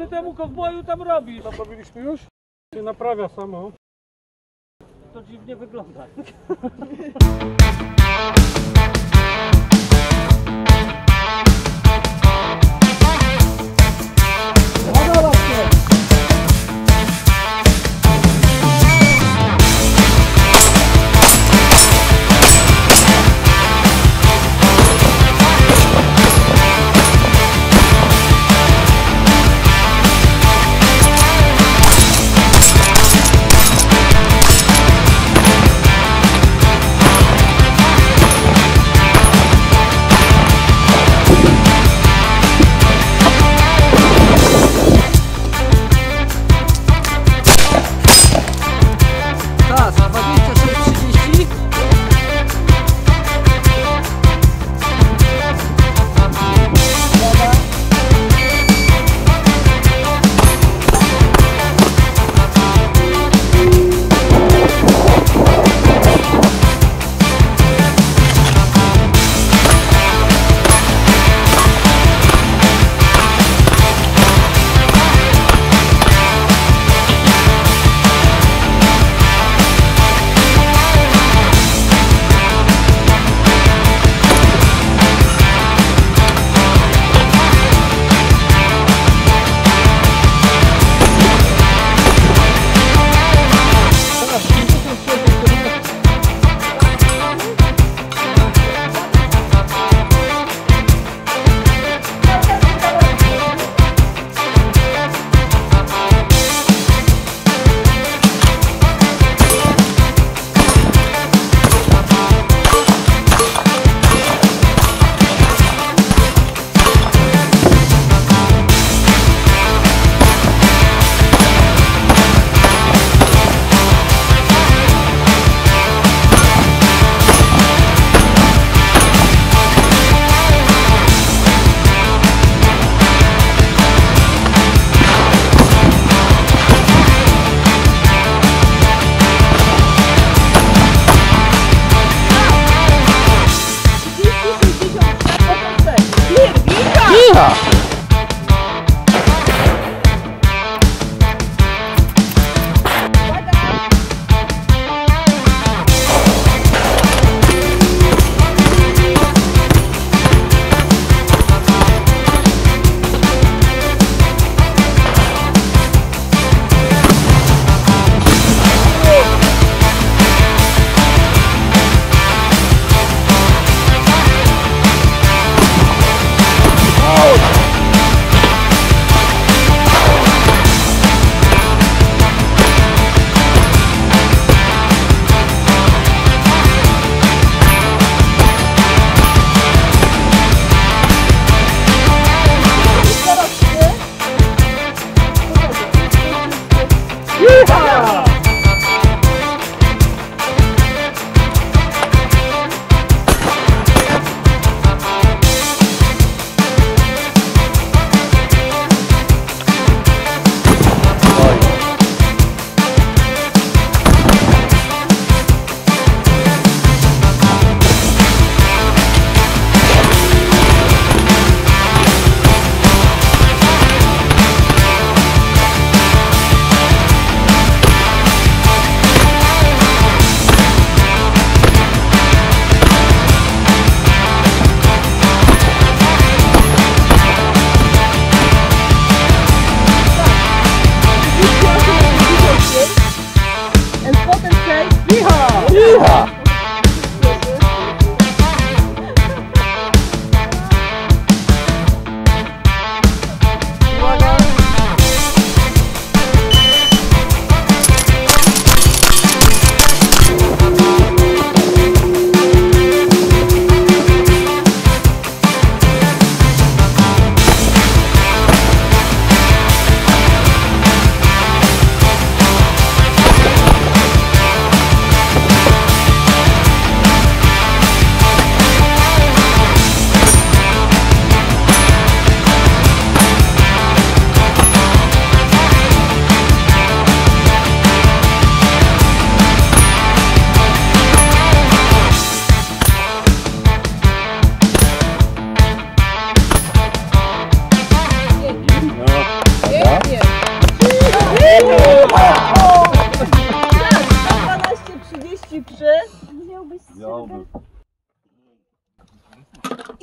ty temu kowboju tam robisz? Naprawiliśmy już? Się naprawia samo. To dziwnie wygląda.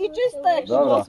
тільки чисте, якщо у да? вас.